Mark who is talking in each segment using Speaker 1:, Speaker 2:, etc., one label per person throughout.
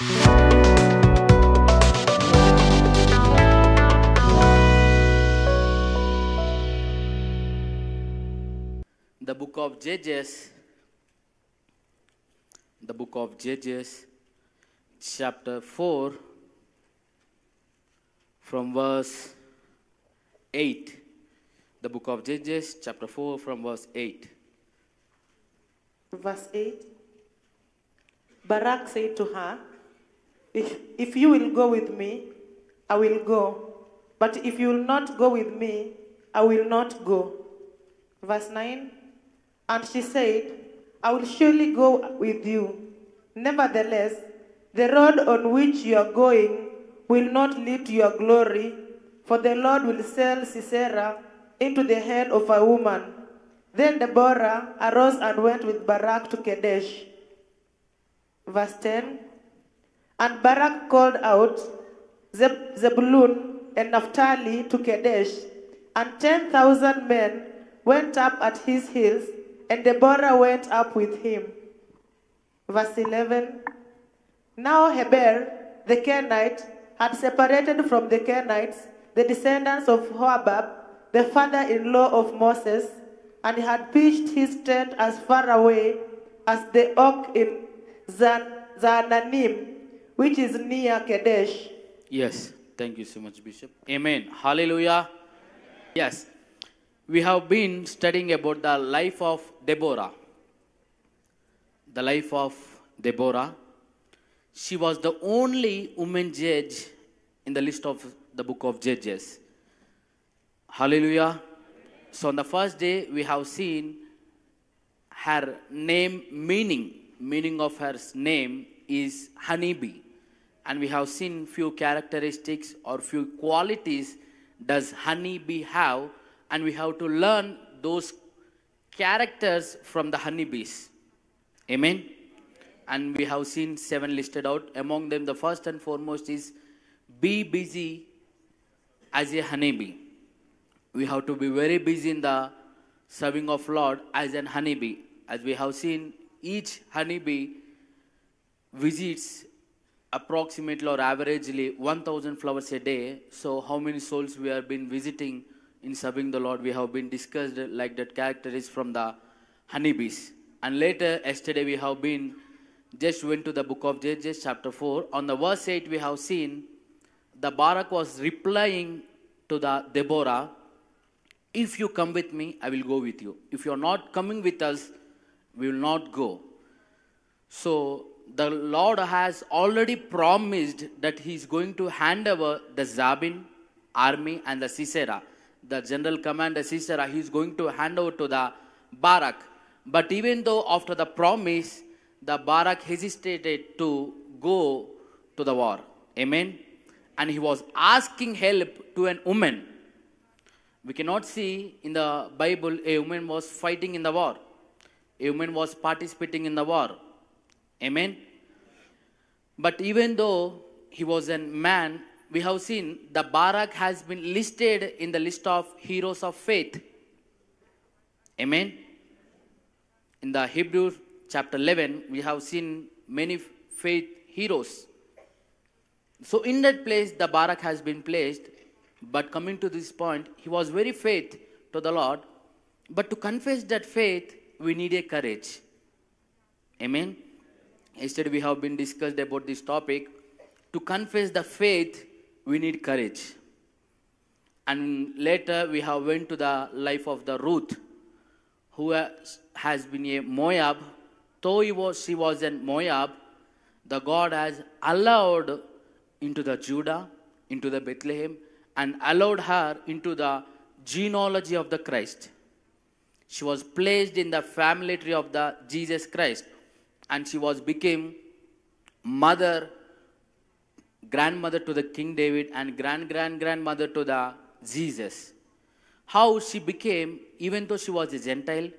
Speaker 1: The book of Judges, the book of Judges, chapter 4, from verse 8. The book of Judges, chapter 4, from verse 8.
Speaker 2: Verse 8 Barak said to her, if, if you will go with me, I will go. But if you will not go with me, I will not go. Verse 9 And she said, I will surely go with you. Nevertheless, the road on which you are going will not lead to your glory, for the Lord will sell Sisera into the hand of a woman. Then Deborah arose and went with Barak to Kadesh. Verse 10 And Barak called out Zeb- Zebulun and Naphtali to Kadesh, and 10,000 men went up at his heels, and Deborah went up with him. Verse 11 Now Heber, the Kenite, had separated from the Kenites the descendants of Hobab, the father in law of Moses, and had pitched his tent as far away as the oak in Zan- Zaananim, which is near Kadesh.
Speaker 1: Yes, thank you so much, Bishop. Amen. Hallelujah. Yes, we have been studying about the life of Deborah. The life of Deborah. She was the only woman judge in the list of the book of Judges. Hallelujah. So on the first day, we have seen her name meaning. Meaning of her name is honeybee. And we have seen few characteristics or few qualities does honeybee have, and we have to learn those characters from the honeybees. Amen. And we have seen seven listed out. Among them, the first and foremost is be busy as a honeybee. We have to be very busy in the serving of Lord as an honeybee. As we have seen, each honeybee visits approximately or averagely 1000 flowers a day. So, how many souls we have been visiting in serving the Lord? We have been discussed like that character is from the honeybees. And later, yesterday, we have been just went to the book of Judges, chapter 4. On the verse 8, we have seen the Barak was replying to the Deborah, If you come with me, I will go with you. If you are not coming with us, we will not go. So the Lord has already promised that He is going to hand over the Zabin army and the Sisera. The general commander Sisera, He is going to hand over to the Barak. But even though after the promise, the Barak hesitated to go to the war. Amen. And he was asking help to an woman. We cannot see in the Bible a woman was fighting in the war. A woman was participating in the war. Amen. But even though he was a man, we have seen the Barak has been listed in the list of heroes of faith. Amen. In the Hebrew chapter 11, we have seen many faith heroes. So, in that place, the Barak has been placed. But coming to this point, he was very faith to the Lord. But to confess that faith, we need a courage. Amen. Yesterday we have been discussed about this topic. To confess the faith, we need courage. And later we have went to the life of the Ruth, who has- been a Moab. Though he was, she was in Moab, the God has allowed into the Judah, into the Bethlehem, and allowed her into the genealogy of the Christ. She was placed in the family tree of the Jesus Christ, and she was became mother, grandmother to the King David, and grand grand grandmother to the Jesus. How she became, even though she was a Gentile,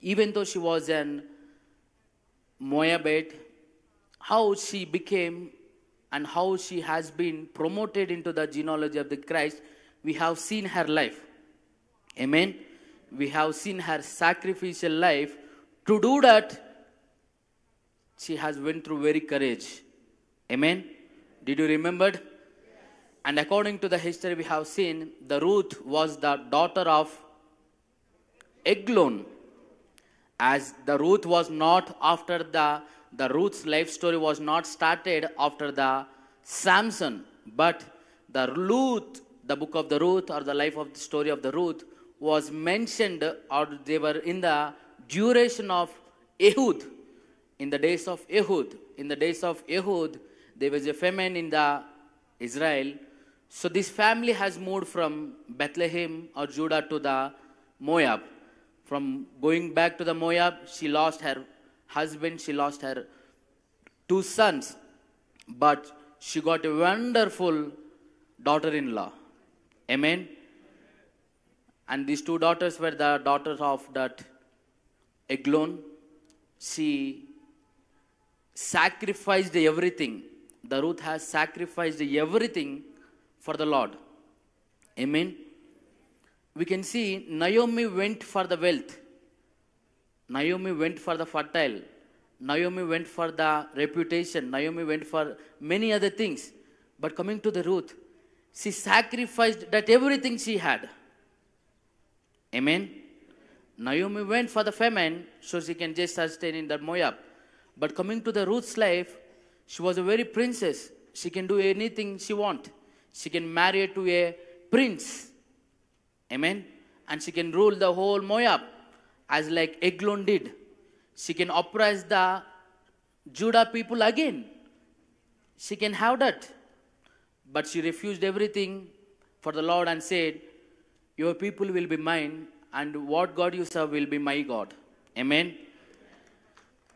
Speaker 1: even though she was an Moabite, how she became and how she has been promoted into the genealogy of the Christ, we have seen her life. Amen. We have seen her sacrificial life. To do that, she has went through very courage. Amen. Did you remember? And according to the history we have seen, the Ruth was the daughter of Eglon. As the Ruth was not after the the Ruth's life story was not started after the Samson, but the Ruth, the book of the Ruth or the life of the story of the Ruth was mentioned or they were in the duration of Ehud. In the days of Ehud, in the days of Ehud, there was a famine in the Israel. So this family has moved from Bethlehem or Judah to the Moab. From going back to the Moab, she lost her husband, she lost her two sons, but she got a wonderful daughter in law. Amen. And these two daughters were the daughters of that Eglon. She sacrificed everything. The Ruth has sacrificed everything for the Lord. Amen. We can see Naomi went for the wealth. Naomi went for the fertile. Naomi went for the reputation. Naomi went for many other things. But coming to the Ruth, she sacrificed that everything she had. Amen. Naomi went for the famine so she can just sustain in the Moab. But coming to the Ruth's life, she was a very princess. She can do anything she want. She can marry to a prince. Amen. And she can rule the whole Moab as like Eglon did. She can oppress the Judah people again. She can have that. But she refused everything for the Lord and said, Your people will be mine, and what God you serve will be my God. Amen.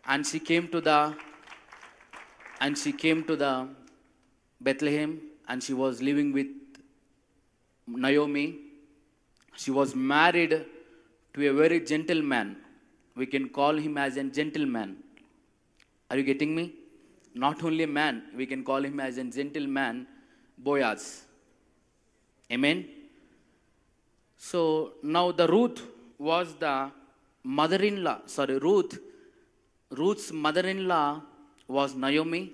Speaker 1: And she came to the and she came to the Bethlehem and she was living with Naomi. She was married to a very gentleman. We can call him as a gentleman. Are you getting me? Not only a man, we can call him as a gentleman, Boaz. Amen. So now the Ruth was the mother-in-law. Sorry, Ruth. Ruth's mother-in-law was Naomi,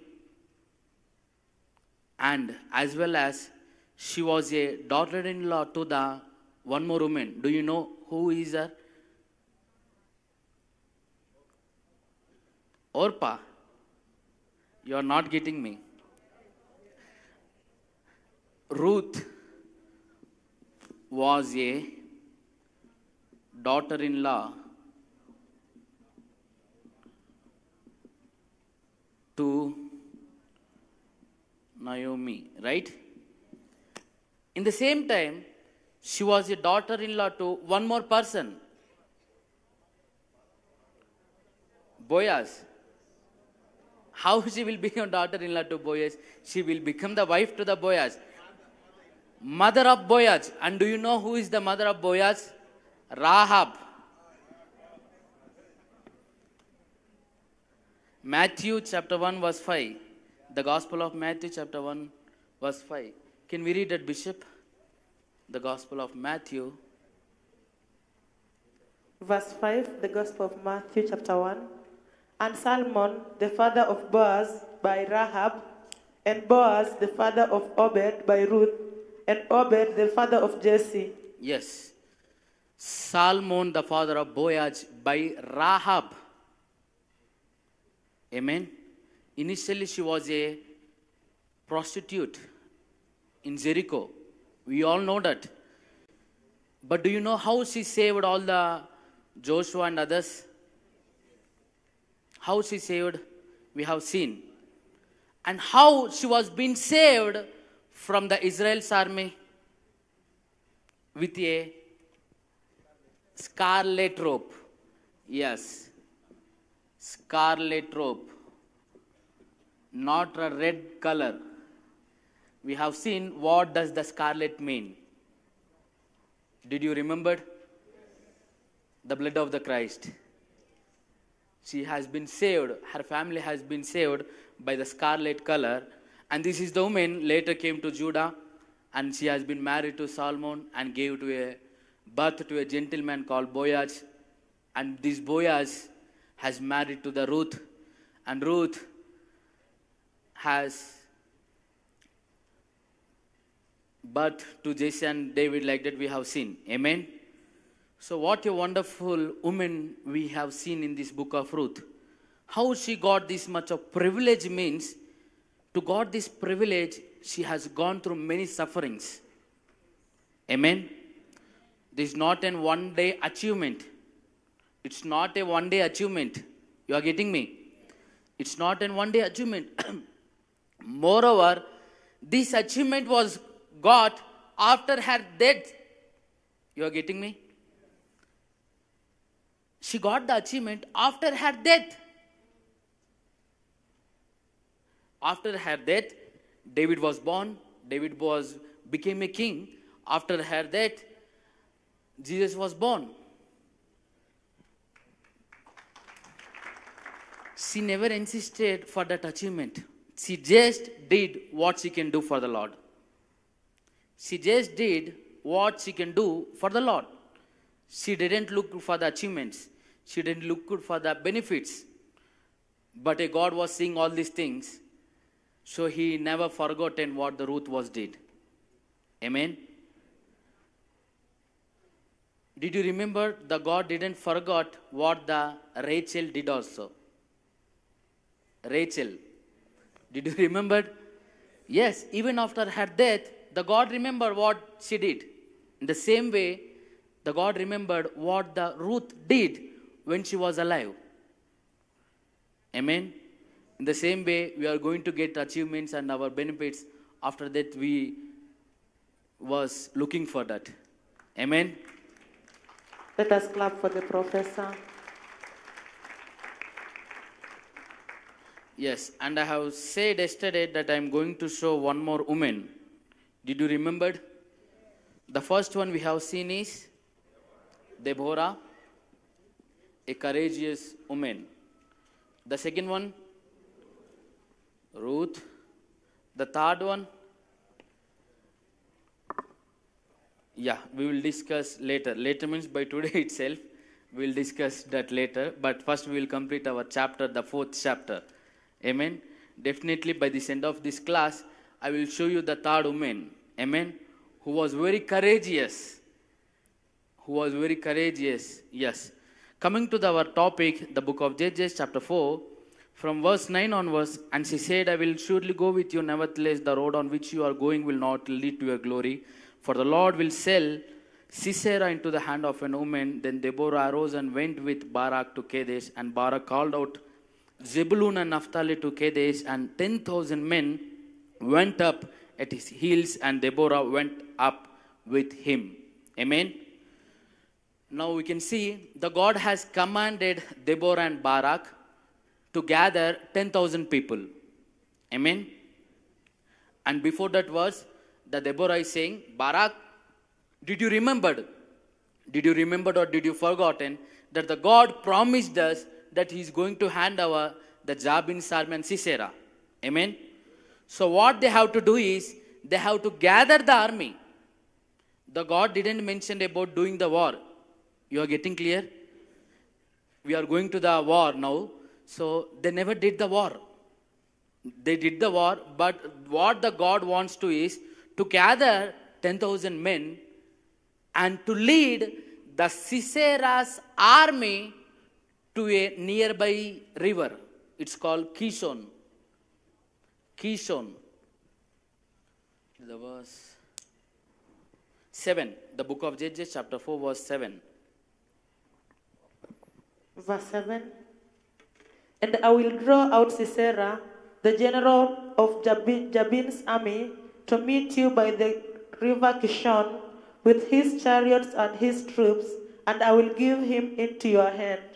Speaker 1: and as well as she was a daughter-in-law to the one more woman. Do you know who is her? Orpah. You are not getting me. Ruth was a daughter in law to Naomi, right? In the same time, she was a daughter in law to one more person Boaz. How she will become daughter in law to Boaz? She will become the wife to the Boaz. Mother of Boaz. And do you know who is the mother of Boaz? Rahab. Matthew chapter 1 verse 5. The Gospel of Matthew chapter 1 verse 5. Can we read that, Bishop? The Gospel of Matthew.
Speaker 2: Verse 5, the Gospel of Matthew, chapter 1. And Salmon, the father of Boaz, by Rahab, and Boaz, the father of Obed, by Ruth, and Obed, the father of Jesse.
Speaker 1: Yes. Salmon, the father of Boaz, by Rahab. Amen. Initially, she was a prostitute in Jericho. We all know that. But do you know how she saved all the Joshua and others? How she saved, we have seen. And how she was being saved from the Israel's army with a scarlet rope. Yes, scarlet rope, not a red color. We have seen what does the scarlet mean. Did you remember? The blood of the Christ. She has been saved, her family has been saved by the scarlet color. And this is the woman later came to Judah and she has been married to Solomon and gave to a birth to a gentleman called Boaz. And this Boaz has married to the Ruth. And Ruth has birth to Jesse and David like that we have seen. Amen. So what a wonderful woman we have seen in this book of Ruth. How she got this much of privilege means to got this privilege she has gone through many sufferings. Amen. This is not an one day achievement. It's not a one day achievement. You are getting me? It's not an one day achievement. Moreover, this achievement was got after her death. You are getting me? She got the achievement after her death. After her death, David was born. David was became a king. After her death, Jesus was born. She never insisted for that achievement. She just did what she can do for the Lord. She just did what she can do for the Lord. She didn't look for the achievements. She didn't look for the benefits. But a God was seeing all these things. So he never forgotten what the Ruth was did. Amen. Did you remember the God didn't forget what the Rachel did also? Rachel. Did you remember? Yes, even after her death, the God remembered what she did. In the same way, the God remembered what the Ruth did when she was alive. Amen. In the same way, we are going to get achievements and our benefits after that we was looking for that. Amen.
Speaker 2: Let us clap for the professor.
Speaker 1: Yes, and I have said yesterday that I am going to show one more woman. Did you remember? The first one we have seen is Deborah, a courageous woman. The second one, Ruth. The third one, yeah, we will discuss later. Later means by today itself. We will discuss that later. But first, we will complete our chapter, the fourth chapter. Amen. Definitely, by this end of this class, I will show you the third woman. Amen. Who was very courageous. Who was very courageous. Yes. Coming to the, our topic, the book of Judges, chapter 4, from verse 9 onwards, and she said, I will surely go with you, nevertheless, the road on which you are going will not lead to your glory. For the Lord will sell Sisera into the hand of an woman. Then Deborah arose and went with Barak to Kadesh, and Barak called out Zebulun and Naphtali to Kadesh, and 10,000 men went up at his heels, and Deborah went up with him. Amen. Now we can see the God has commanded Deborah and Barak to gather 10,000 people. Amen. And before that verse, the Deborah is saying, Barak, did you remember? Did you remember or did you forgotten that the God promised us that He is going to hand over the Jabin's army and Sisera? Amen. So what they have to do is they have to gather the army. The God didn't mention about doing the war. You are getting clear? We are going to the war now. So they never did the war. They did the war, but what the God wants to is to gather 10,000 men and to lead the Sisera's army to a nearby river. It's called Kishon. Kishon. The verse 7. The book of Judges, chapter 4, verse 7.
Speaker 2: Verse 7 And I will draw out Sisera, the general of Jabin, Jabin's army, to meet you by the river Kishon with his chariots and his troops, and I will give him into your hand.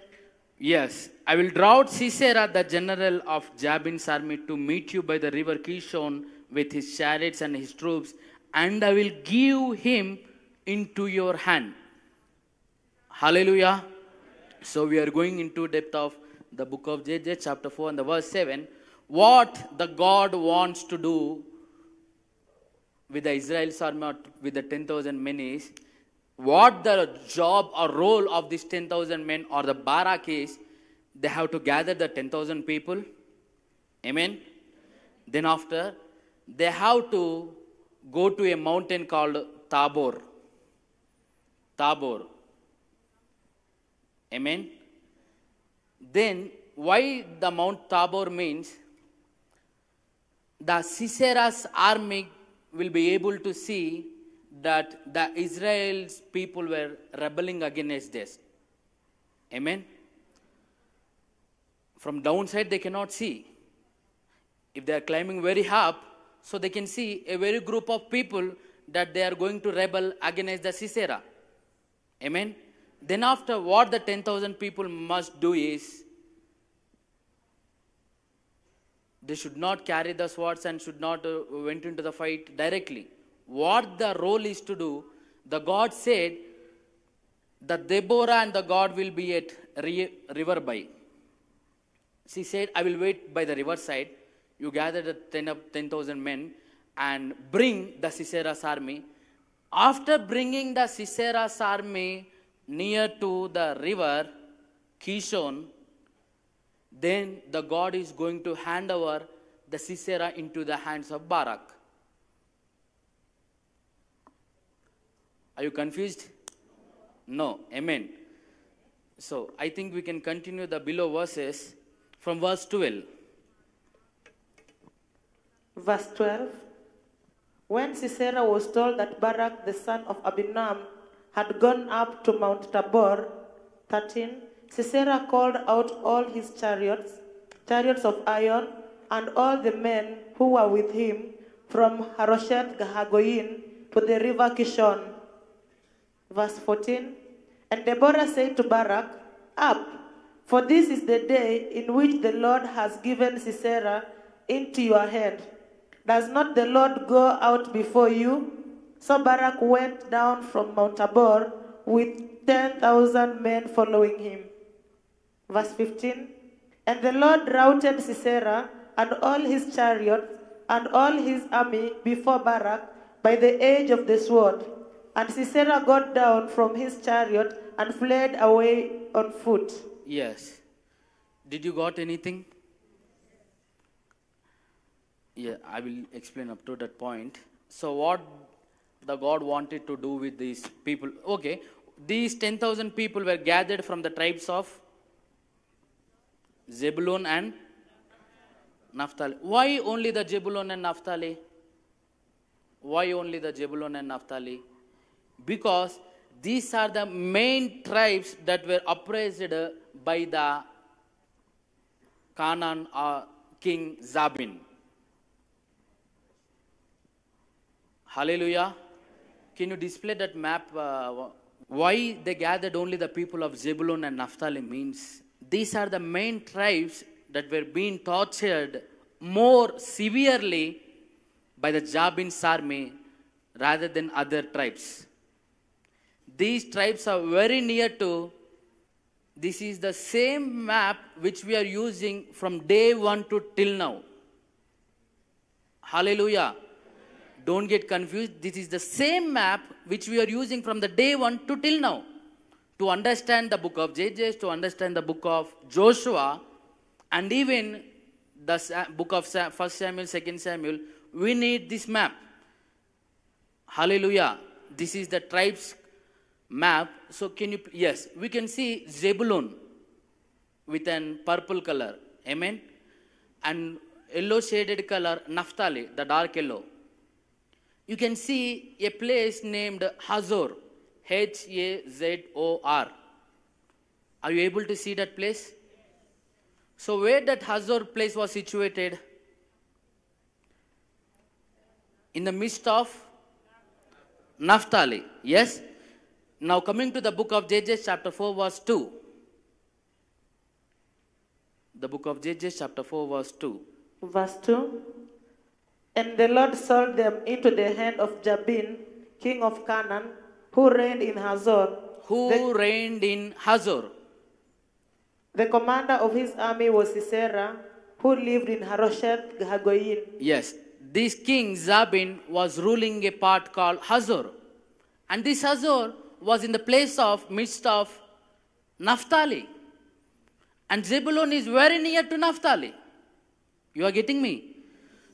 Speaker 1: Yes, I will draw out Sisera, the general of Jabin's army, to meet you by the river Kishon with his chariots and his troops, and I will give him into your hand. Hallelujah. So we are going into depth of the book of Judges, chapter 4 and the verse 7. What the God wants to do with the Israel's army with the 10,000 men is what the job or role of these 10,000 men or the barak is, they have to gather the 10,000 people. Amen. Then after, they have to go to a mountain called Tabor. Tabor. Amen. Then why the Mount Tabor means the Sisera's army will be able to see that the Israel's people were rebelling against this. Amen. From downside they cannot see. If they are climbing very up, so they can see a very group of people that they are going to rebel against the Sisera. Amen. Then after what the 10,000 people must do is they should not carry the swords and should not uh, went into the fight directly. What the role is to do, the God said that Deborah and the God will be at river by. She said, I will wait by the riverside. You gather the 10 of 10,000 men and bring the Sisera's army. After bringing the Sisera's army near to the river Kishon, then the God is going to hand over the Sisera into the hands of Barak. Are you confused? No. Amen. So I think we can continue the below verses from verse 12.
Speaker 2: Verse 12 When Sisera was told that Barak the son of Abinoam had gone up to Mount Tabor, 13, Sisera called out all his chariots, chariots of iron, and all the men who were with him from Harosheth Hagoyim to the river Kishon. Verse 14 And Deborah said to Barak, Up, for this is the day in which the Lord has given Sisera into your hand. Does not the Lord go out before you? So Barak went down from Mount Tabor with 10,000 men following him. Verse 15 And the Lord routed Sisera and all his chariots and all his army before Barak by the edge of the sword. And Sisera got down from his chariot and fled away on foot.
Speaker 1: Yes. Did you got anything? Yeah, I will explain up to that point. So what the God wanted to do with these people? Okay, these 10,000 people were gathered from the tribes of Zebulun and Naphtali. Why only the Zebulun and Naphtali? Why only the Zebulun and Naphtali? Because these are the main tribes that were oppressed by the Canaan uh, king Zabin. Hallelujah. Can you display that map? Uh, why they gathered only the people of Zebulun and Naphtali means these are the main tribes that were being tortured more severely by the Jabin's army rather than other tribes. These tribes are very near to this is the same map which we are using from day one to till now. Hallelujah. Don't get confused. This is the same map which we are using from the day one to till now. To understand the book of Judges, to understand the book of Joshua, and even the book of 1 Samuel, 2 Samuel, we need this map. Hallelujah. This is the tribes map. So can you, yes, we can see Zebulun with an purple color. Amen. And yellow shaded color, Naphtali, the dark yellow. You can see a place named Hazor, H A Z O R. Are you able to see that place? So, where that Hazor place was situated? In the midst of Naphtali. Yes? Now, coming to the book of Judges, chapter 4, verse 2. The book of Judges, chapter 4, verse 2.
Speaker 2: Verse 2 And the Lord sold them into the hand of Jabin, king of Canaan, who reigned in Hazor.
Speaker 1: Who
Speaker 2: The,
Speaker 1: reigned in Hazor?
Speaker 2: the commander of his army was Sisera, who lived in Harosheth Hagoyim.
Speaker 1: Yes, this king Zabin was ruling a part called Hazor. And this Hazor was in the place of midst of Naphtali. And Zebulun is very near to Naphtali. You are getting me?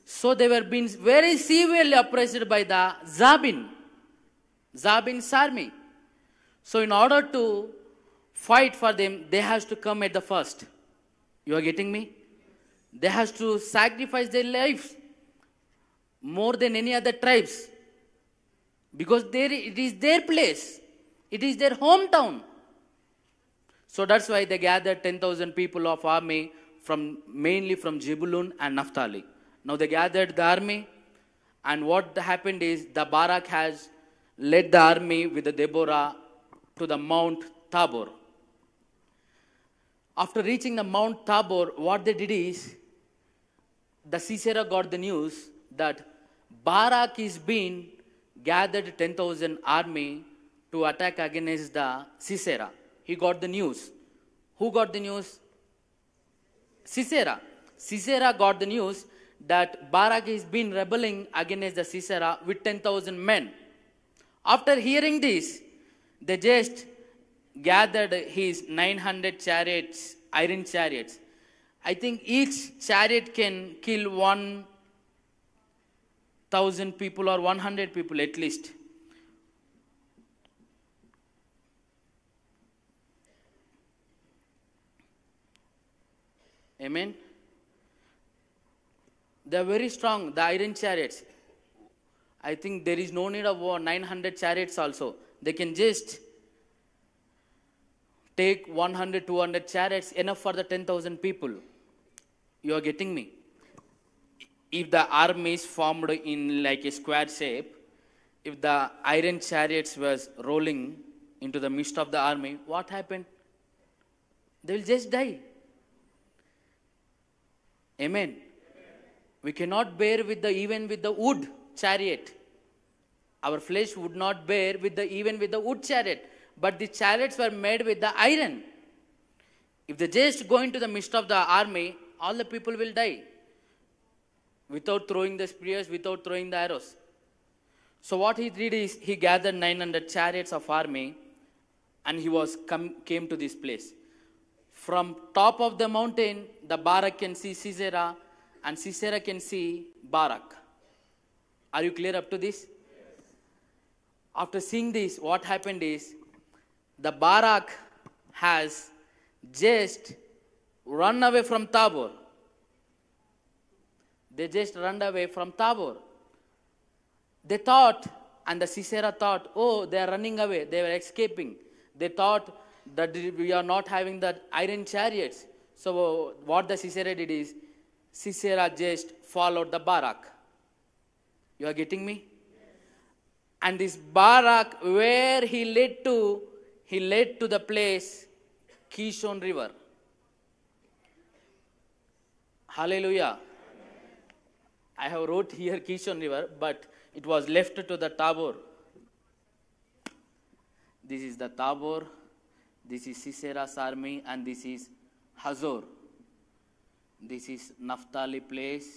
Speaker 1: So they were being very severely oppressed by the Zabin, Zabin's army. So in order to fight for them, they has to come at the first. You are getting me? They has to sacrifice their lives more than any other tribes because there it is their place it is their hometown. So that's why they gathered 10000 people of army from mainly from jebulun and naphtali now they gathered the army and what happened is the barak has led the army with the deborah to the mount tabor. After reaching the mount tabor what they did is the sisera got the news that barak is being gathered 10,000 army to attack against the Sisera. He got the news. Who got the news? Sisera. Sisera got the news that Barak is been rebelling against the Sisera with 10,000 men. After hearing this, they just gathered his 900 chariots, iron chariots. I think each chariot can kill one thousand people or 100 people at least. Amen. They are very strong, the iron chariots. I think there is no need of war, 900 chariots also. They can just take 100, 200 chariots, enough for the 10,000 people. You are getting me? if the army is formed in like a square shape, if the iron chariots was rolling into the midst of the army, what happened? They will just die. Amen. We cannot bear with the even with the wood chariot. Our flesh would not bear with the even with the wood chariot. But the chariots were made with the iron. If they just go into the midst of the army, all the people will die without throwing the spears, without throwing the arrows. So what he did is he gathered 900 chariots of army and he was come, came to this place. From top of the mountain, the Barak can see Sisera and Sisera can see Barak. Are you clear up to this? After seeing this, what happened is the Barak has just run away from Tabor they just run away from Tabor. They thought, and the Sisera thought, oh, they are running away. They were escaping. They thought that we are not having the iron chariots. So what the Sisera did is, Sisera just followed the Barak. You are getting me? And this Barak, where he led to, he led to the place Kishon River. Hallelujah. I have wrote here Kishon River, but it was left to the Tabor. This is the Tabor, this is Sisera's army, and this is Hazor. This is Naphtali place,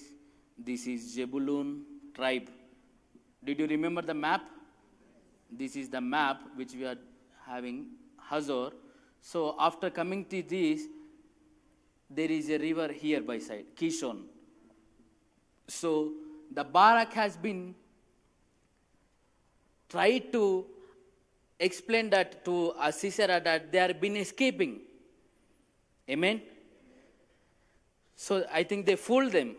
Speaker 1: this is Jebulun tribe. Did you remember the map? This is the map which we are having, Hazor. So after coming to this, there is a river here by side, Kishon. So the Barak has been tried to explain that to Sisera that they have been escaping. Amen. So I think they fooled them.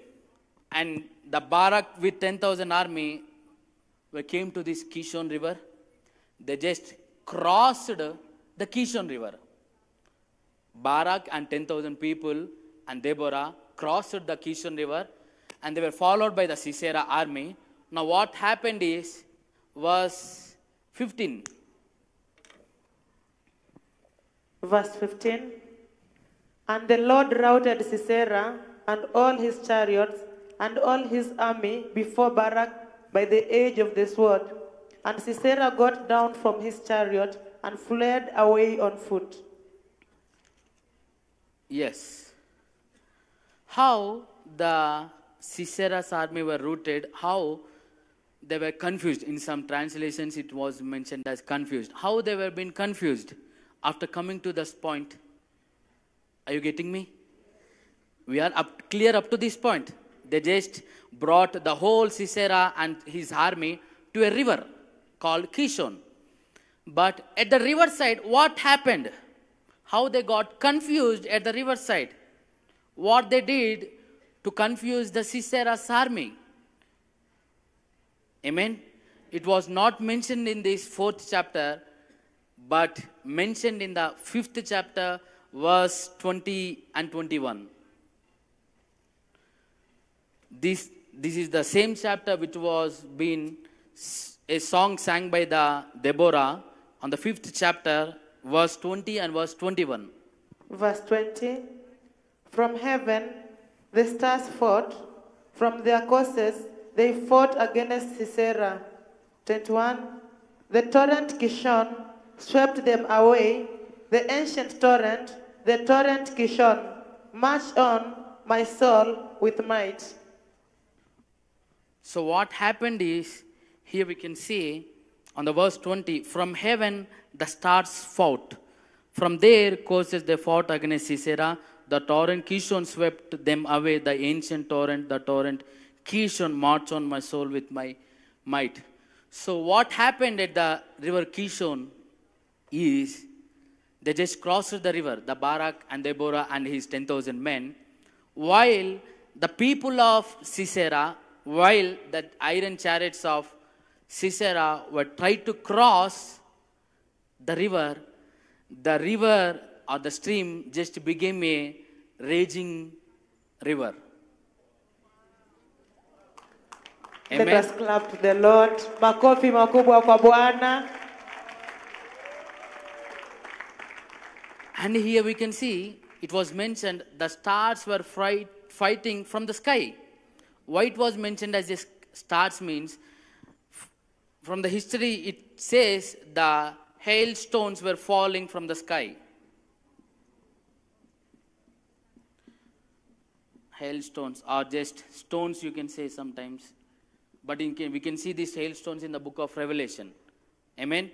Speaker 1: And the Barak with 10,000 army came to this Kishon river. They just crossed the Kishon river. Barak and 10,000 people and Deborah crossed the Kishon river and they were followed by the Sisera army. Now, what happened is, verse 15.
Speaker 2: Verse 15 And the Lord routed Sisera and all his chariots and all his army before Barak by the edge of the sword. And Sisera got down from his chariot and fled away on foot.
Speaker 1: Yes. How the Sisera's army were routed, how they were confused. In some translations, it was mentioned as confused. How they were being confused after coming to this point. Are you getting me? We are up, clear up to this point. They just brought the whole Sisera and his army to a river called Kishon. But at the riverside, what happened? How they got confused at the riverside. What they did to confuse the Sisera's army. Amen. It was not mentioned in this fourth chapter, but mentioned in the fifth chapter, verse 20 and 21. This, this is the same chapter which was been a song sang by the Deborah on the fifth chapter, verse 20 and verse 21.
Speaker 2: Verse 20 From heaven the stars fought, from their courses they fought against Sisera. 21 The torrent Kishon swept them away, the ancient torrent, the torrent Kishon. March on, my soul, with might.
Speaker 1: So, what happened is here we can see on the verse 20 from heaven the stars fought. From their courses they fought against Sisera. The torrent Kishon swept them away. The ancient torrent, the torrent Kishon marched on my soul with my might. So, what happened at the river Kishon is they just crossed the river, the Barak and Deborah and his 10,000 men, while the people of Sisera, while the iron chariots of Sisera were trying to cross the river, the river or the stream just became a raging river.
Speaker 2: Let us clap to the Lord. Makofi makubwa kwa Bwana.
Speaker 1: And here we can see it was mentioned the stars were fright, fighting from the sky. Why it was mentioned as s- stars means from the history it says the hailstones were falling from the sky. Hailstones are just stones, you can say sometimes. But in, we can see these hailstones in the book of Revelation. Amen.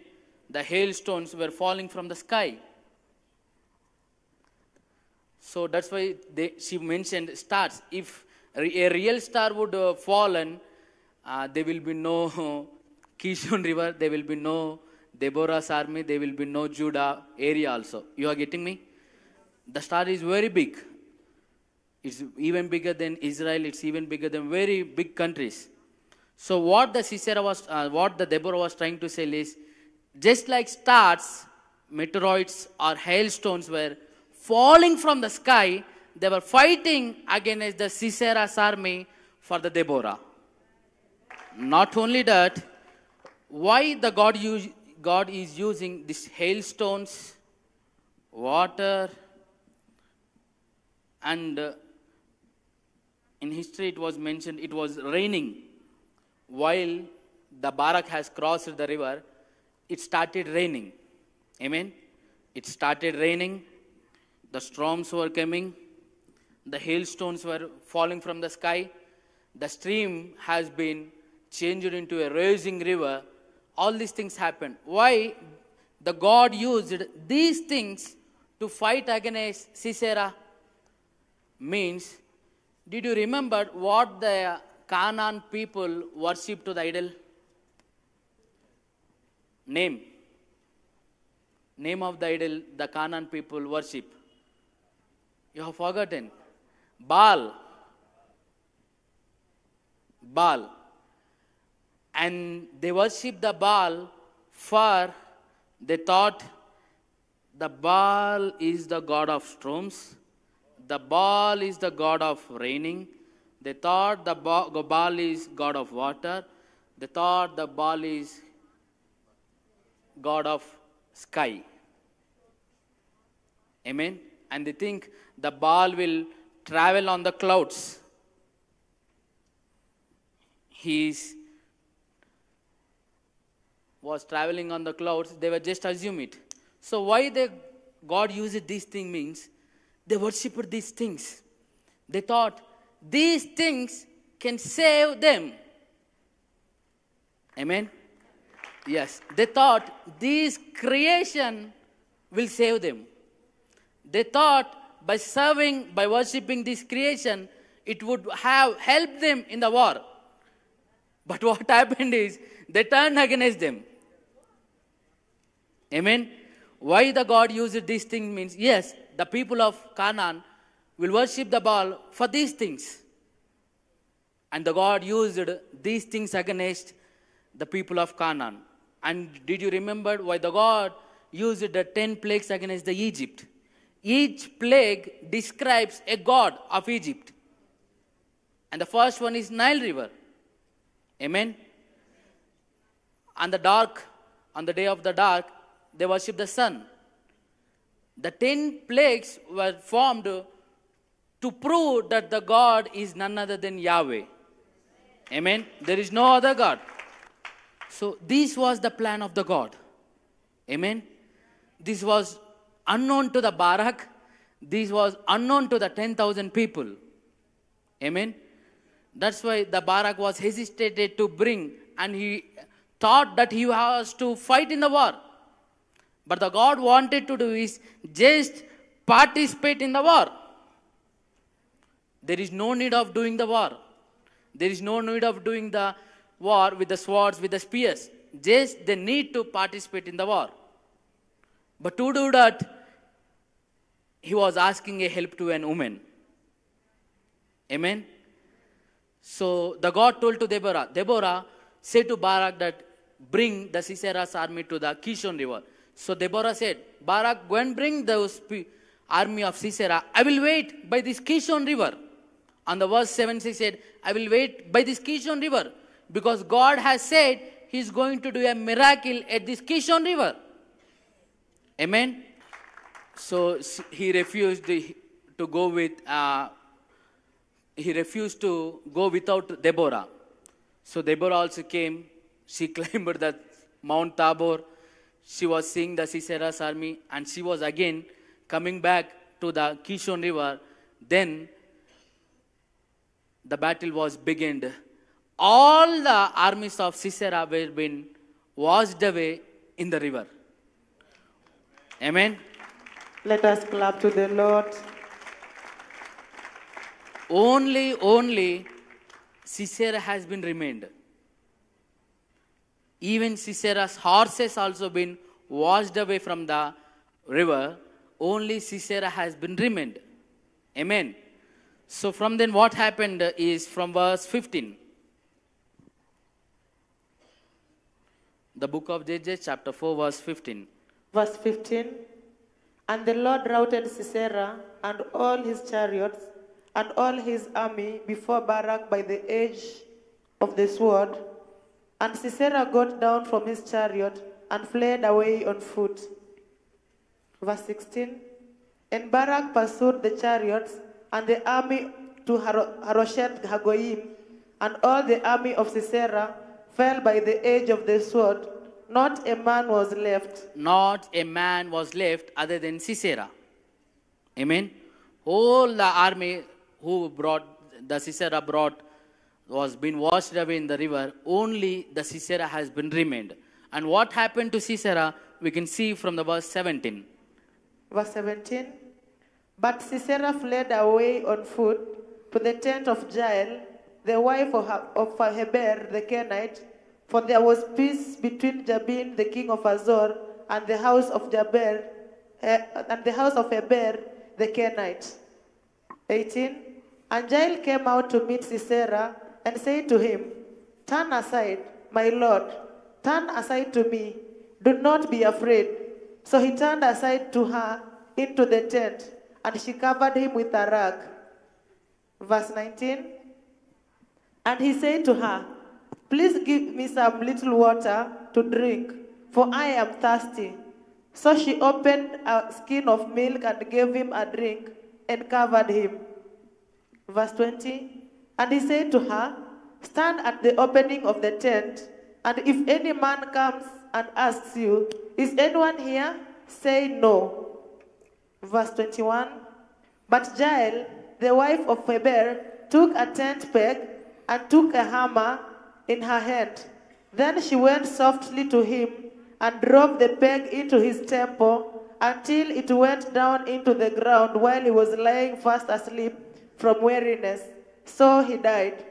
Speaker 1: The hailstones were falling from the sky. So that's why they, she mentioned stars. If a real star would uh, fallen, uh, there will be no Kishon River, there will be no Deborah's army, there will be no Judah area also. You are getting me? The star is very big. It's even bigger than Israel. It's even bigger than very big countries. So what the Sisera was, uh, what the Deborah was trying to say is, just like stars, meteoroids or hailstones were falling from the sky, they were fighting against the Sisera's army for the Deborah. Not only that, why the God use, God is using these hailstones, water, and uh, in history it was mentioned it was raining. While the barak has crossed the river it started raining. Amen? It started raining the storms were coming the hailstones were falling from the sky the stream has been changed into a raging river all these things happened why the god used these things to fight against sisera means did you remember what the Canaan people worshipped to the idol? Name. Name of the idol the Canaan people worship. You have forgotten. Baal. Baal. And they worship the Baal for they thought the Baal is the god of storms the Baal is the god of raining. They thought the Ba- Baal is god of water. They thought the Baal is god of sky. Amen. And they think the Baal will travel on the clouds. He was traveling on the clouds. They were just assume it. So why they God used this thing means they worshipped these things. They thought these things can save them. Amen. Yes, they thought this creation will save them. They thought by serving, by worshipping this creation, it would have helped them in the war. But what happened is they turned against them. Amen. Why the God used these things means yes, the people of Canaan will worship the Baal for these things. And the God used these things against the people of Canaan. And did you remember why the God used the ten plagues against the Egypt? Each plague describes a god of Egypt. And the first one is Nile River. Amen. On the dark, on the day of the dark, they worship the sun. The ten plagues were formed to prove that the God is none other than Yahweh. Amen. There is no other God. So, this was the plan of the God. Amen. This was unknown to the Barak. This was unknown to the 10,000 people. Amen. That's why the Barak was hesitated to bring and he thought that he has to fight in the war. But the God wanted to do is just participate in the war. There is no need of doing the war. There is no need of doing the war with the swords, with the spears. Just they need to participate in the war. But to do that, he was asking a help to an woman. Amen. So the God told to Deborah, Deborah, say to Barak that bring the Sisera's army to the Kishon river. So Deborah said, Barak, go and bring the army of Sisera. I will wait by this Kishon river. On the verse 7, she said, I will wait by this Kishon river because God has said He is going to do a miracle at this Kishon river. Amen. So he refused to go with, uh, he refused to go without Deborah. So Deborah also came. She climbed the Mount Tabor. She was seeing the Sisera's army and she was again coming back to the Kishon river. Then the battle was begun. All the armies of Sisera were being washed away in the river. Amen.
Speaker 2: Let us clap to the Lord.
Speaker 1: Only, only Sisera has been remained. Even Sisera's horses also been washed away from the river. Only Sisera has been remained. Amen. So from then what happened is from verse 15. The book of Judges, chapter 4, verse 15.
Speaker 2: Verse 15. And the Lord routed Sisera and all his chariots and all his army before Barak by the edge of the sword. And Sisera got down from his chariot and fled away on foot. Verse 16. And Barak pursued the chariots and the army to Harosheth Hagoyim, and all the army of Sisera fell by the edge of the sword. Not a man was left.
Speaker 1: Not a man was left other than Sisera. Amen. All the army who brought the Sisera brought was been washed away in the river. Only the Sisera has been remained. And what happened to Sisera, we can see from the verse 17.
Speaker 2: Verse 17. But Sisera fled away on foot to the tent of Jael, the wife of, of Heber the Kenite, for there was peace between Jabin, the king of Azor, and the house of Jaber, uh, and the house of Heber the Kenite. 18. And Jael came out to meet Sisera and said to him, Turn aside, my lord, turn aside to me. Do not be afraid. So he turned aside to her into the tent, and she covered him with a rag. Verse 19. And he said to her, Please give me some little water to drink, for I am thirsty. So she opened a skin of milk and gave him a drink and covered him. Verse 20. And he said to her, Stand at the opening of the tent, and if any man comes and asks you, Is anyone here? Say no. Verse 21. But Jael, the wife of Heber, took a tent peg and took a hammer in her hand. Then she went softly to him and drove the peg into his temple until it went down into the ground while he was lying fast asleep from weariness. So he died.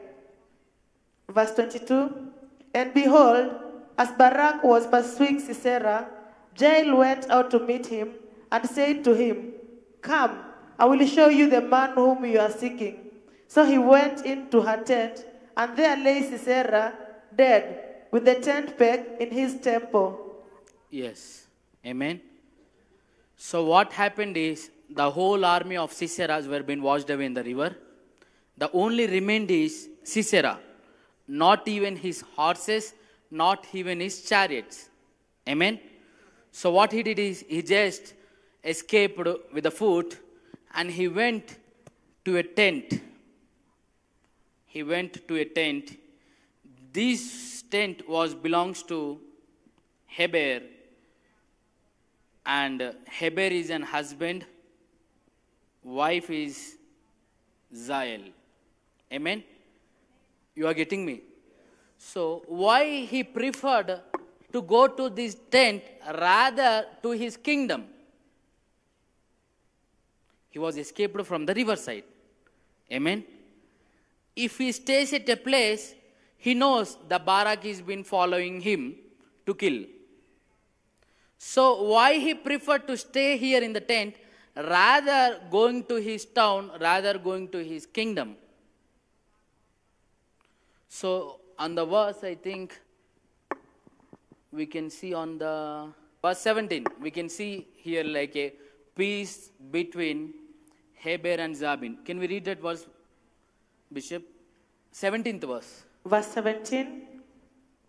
Speaker 2: Verse 22 And behold, as Barak was pursuing Sisera, Jael went out to meet him and said to him, Come, I will show you the man whom you are seeking. So he went into her tent, and there lay Sisera dead, with the tent peg in his temple.
Speaker 1: Yes. Amen. So what happened is the whole army of Sisera's were being washed away in the river. The only remained is Sisera, not even his horses, not even his chariots. Amen. So what he did is he just escaped with the foot and he went to a tent. He went to a tent. This tent was belongs to Heber and Heber is an husband, wife is Zael. Amen. You are getting me? So, why he preferred to go to this tent rather to his kingdom? He was escaped from the riverside. Amen. If he stays at a place, he knows the Barak is been following him to kill. So why he preferred to stay here in the tent rather going to his town, rather going to his kingdom? So on the verse, I think we can see on the verse 17, we can see here like a peace between Heber and Zabin. Can we read that verse, Bishop? 17th verse.
Speaker 2: Verse 17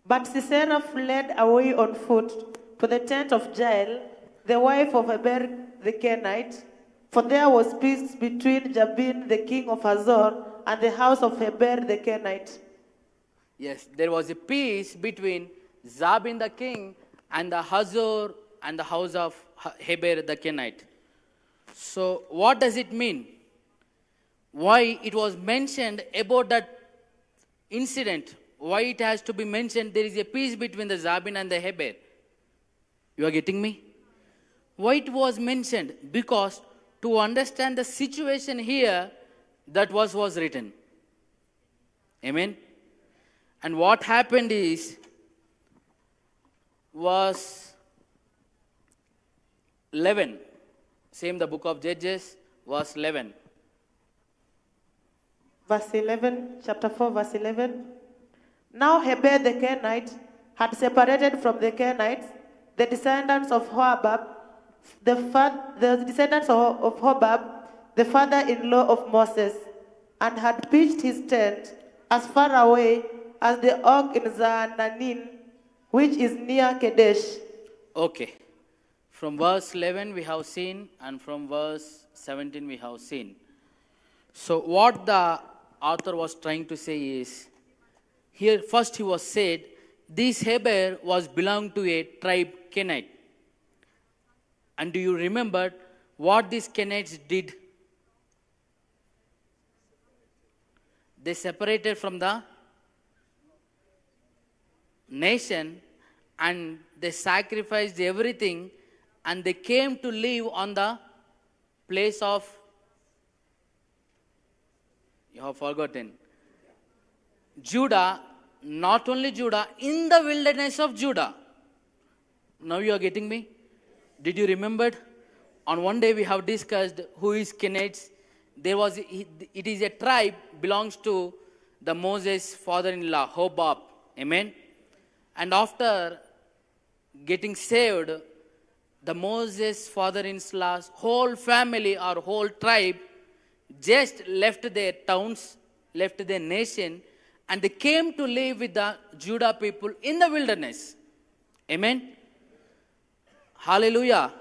Speaker 2: But Sisera fled away on foot to the tent of Jael, the wife of Heber the Kenite, for there was peace between Jabin the king of Hazor and the house of Heber the Kenite.
Speaker 1: Yes, there was a peace between Zabin the king and the Hazor and the house of Heber the Kenite. So, what does it mean? Why it was mentioned about that incident? Why it has to be mentioned? There is a peace between the Zabin and the Heber. You are getting me? Why it was mentioned? Because to understand the situation here, that was was written. Amen. And what happened is, was 11. Same the book of Judges, verse 11.
Speaker 2: Verse 11, chapter 4, verse 11. Now Heber the Kenite had separated from the Kenites the descendants of Hobab, the, the descendants of, of Hobab, the father-in-law of Moses, and had pitched his tent as far away as the oak in Zaananim, which is near Kadesh.
Speaker 1: Okay. From verse 11 we have seen, and from verse 17 we have seen. So, what the author was trying to say is here, first he was said, this Heber was belonged to a tribe Kenite. And do you remember what these Kenites did? They separated from the nation and they sacrificed everything and they came to live on the place of you have forgotten Judah, not only Judah, in the wilderness of Judah. Now you are getting me? Did you remember? On one day we have discussed who is Kenites. There was it is a tribe belongs to the Moses father-in-law Hobab. Amen. And after getting saved, the Moses father-in-law's whole family or whole tribe just left their towns, left their nation, and they came to live with the Judah people in the wilderness. Amen. Hallelujah.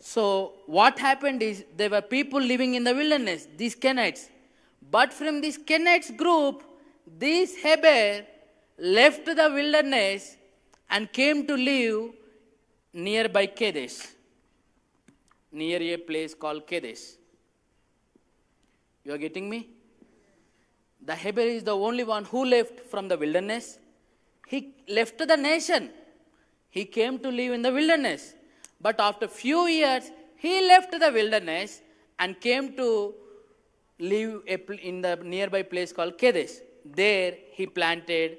Speaker 1: So, what happened is there were people living in the wilderness, these Kenites. But from this Kenites group, this Heber left the wilderness and came to live nearby Kadesh, near a place called Kadesh. You are getting me? The Heber is the only one who left from the wilderness. He left the nation. He came to live in the wilderness. But after few years, he left the wilderness and came to live in the nearby place called Kadesh. There he planted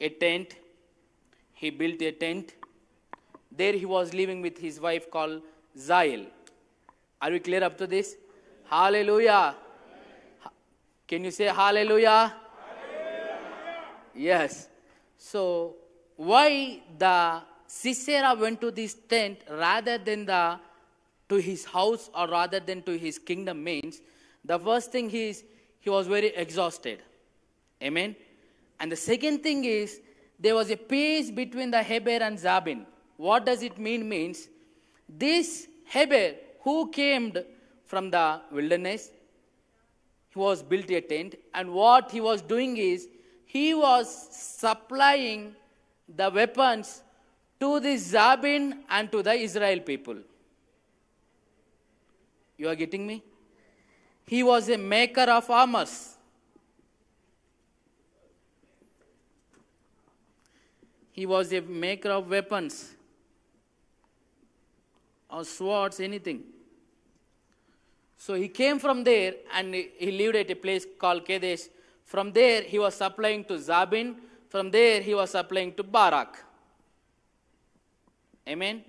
Speaker 1: a tent. He built a tent. There he was living with his wife called Zael. Are we clear up to this? Hallelujah. Can you say hallelujah? Yes. So why the Sisera went to this tent rather than the to his house or rather than to his kingdom means the first thing is he was very exhausted. Amen. And the second thing is there was a peace between the Heber and Zabin. What does it mean? Means this Heber who came from the wilderness, he was built a tent, and what he was doing is he was supplying the weapons to the Zabin and to the Israel people. You are getting me? He was a maker of armors. He was a maker of weapons or swords, anything. So he came from there and he lived at a place called Kadesh. From there, he was supplying to Zabin. From there, he was supplying to Barak. Amen.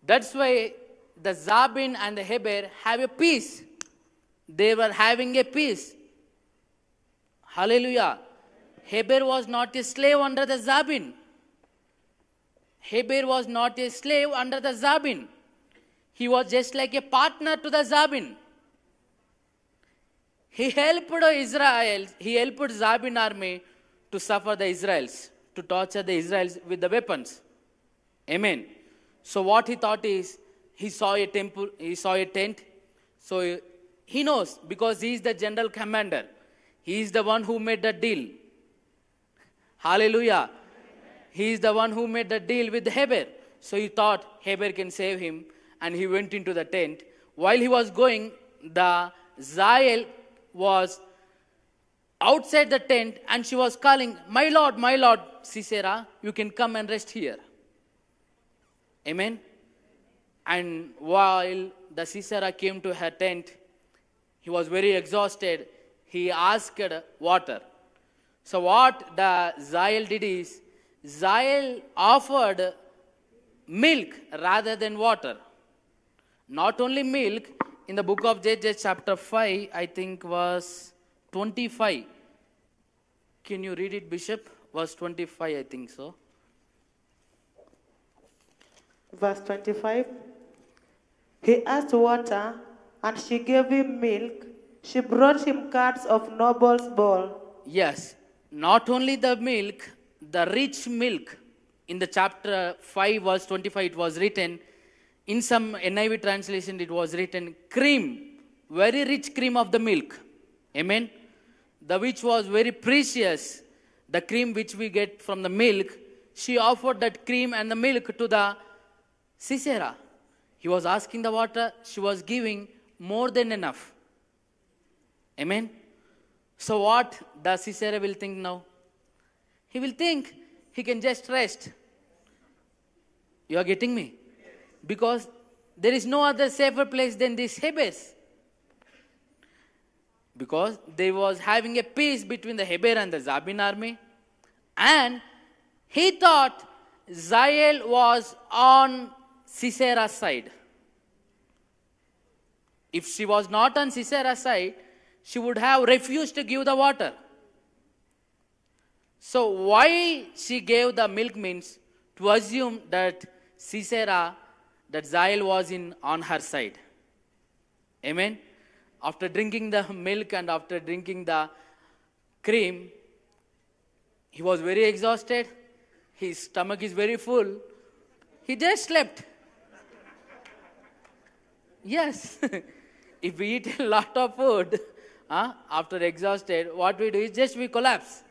Speaker 1: That's why the Zabin and the Heber have a peace. They were having a peace. Hallelujah. Heber was not a slave under the Zabin. Heber was not a slave under the Zabin. He was just like a partner to the Zabin. He helped Israel, he helped Zabin army to suffer the Israels, to torture the Israels with the weapons. Amen. So what he thought is, he saw a temple, he saw a tent. So he knows because he is the general commander. He is the one who made the deal. Hallelujah. He is the one who made the deal with Heber. So he thought Heber can save him and he went into the tent. While he was going, the Zael was outside the tent and she was calling, My Lord, my Lord, Sisera, you can come and rest here. Amen. And while the Sisera came to her tent, he was very exhausted. He asked water. So, what the Zael did is, Zael offered milk rather than water. Not only milk, in the book of Judges, chapter 5, I think was 25. Can you read it, Bishop? Verse 25, I think so.
Speaker 2: Verse 25. He asked water, and she gave him milk. She brought him cups of noble's bowl.
Speaker 1: Yes, not only the milk, the rich milk. In the chapter 5, verse 25, it was written. In some NIV translation, it was written cream, very rich cream of the milk. Amen. The which was very precious, the cream which we get from the milk. She offered that cream and the milk to the Sisera. He was asking the water, she was giving more than enough. Amen. So, what the Sisera will think now? He will think he can just rest. You are getting me? Because there is no other safer place than this Hebes. Because there was having a peace between the Heber and the Zabin army. And he thought Zael was on Sisera's side. If she was not on Sisera's side, she would have refused to give the water. So, why she gave the milk means to assume that Sisera, that Zael was in on her side. Amen. After drinking the milk and after drinking the cream, he was very exhausted. His stomach is very full. He just slept. Yes. if we eat a lot of food, huh, after exhausted, what we do is just we collapse.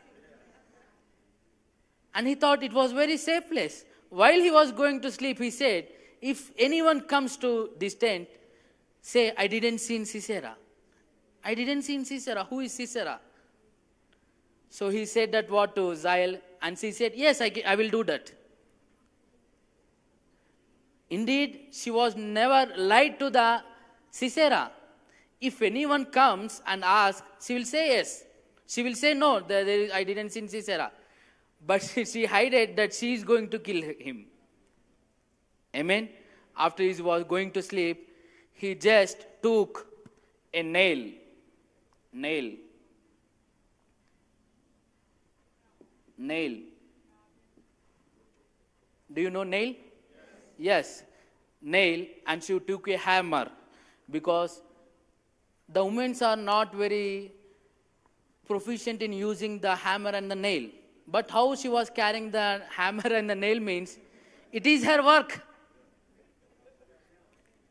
Speaker 1: And he thought it was very safe place. While he was going to sleep, he said, if anyone comes to this tent, say, I didn't see Sisera. I didn't see Sisera. Who is Sisera? So he said that what to Zael, and she said, Yes, I, I will do that. Indeed, she was never lied to the Sisera. if anyone comes and asks, she will say yes. She will say no, there, there is, I didn't see Sisera. But she, she hid that she is going to kill him. Amen. After he was going to sleep, he just took a nail. Nail. Nail. Do you know nail? Yes. Nail, and she took a hammer because the women are not very proficient in using the hammer and the nail. But how she was carrying the hammer and the nail means it is her work.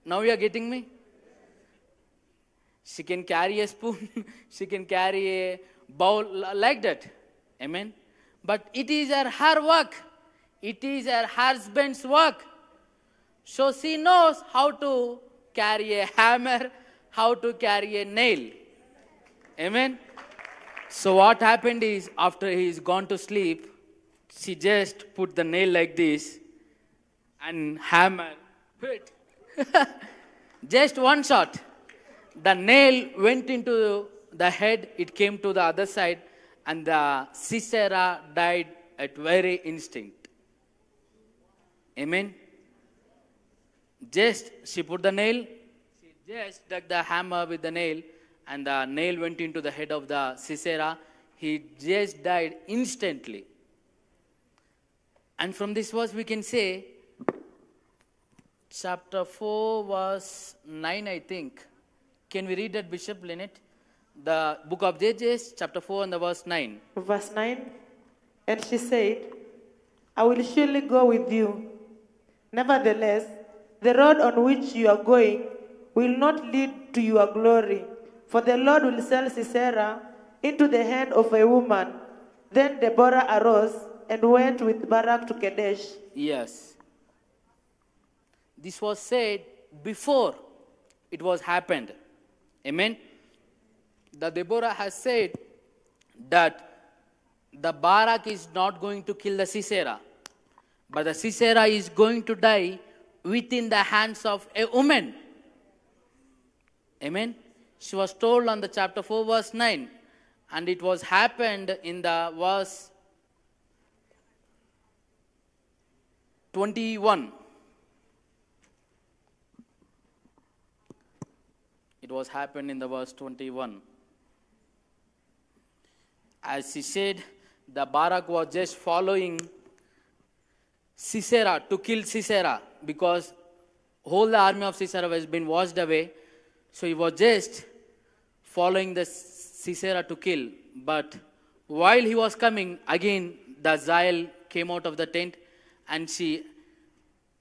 Speaker 1: Now you are getting me? She can carry a spoon, she can carry a bowl like that. Amen. But it is her, her work. It is her husband's work. So she knows how to carry a hammer, how to carry a nail. Amen. So what happened is after he's gone to sleep, she just put the nail like this and hammer hit. just one shot. The nail went into the head, it came to the other side, and the Sisera died at very instinct. Amen. Just she put the nail, she just dug the hammer with the nail, and the nail went into the head of the Sisera. He just died instantly. And from this verse, we can say, chapter 4, verse 9, I think. Can we read that, Bishop Lynette? The book of Judges, chapter 4, and the verse 9.
Speaker 2: Verse 9 And she said, I will surely go with you. Nevertheless, the road on which you are going will not lead to your glory, for the Lord will sell Sisera into the hand of a woman. Then Deborah arose and went with Barak to Kadesh.
Speaker 1: Yes. This was said before it was happened. Amen. The Deborah has said that the Barak is not going to kill the Sisera, but the Sisera is going to die within the hands of a woman. Amen. She was told on the chapter 4, verse 9, and it was happened in the verse 21. It was happened in the verse 21. As he said, the Barak was just following Sisera to kill Sisera because whole the army of Sisera has been washed away. So he was just following the Sisera to kill. But while he was coming, again the Jael came out of the tent and she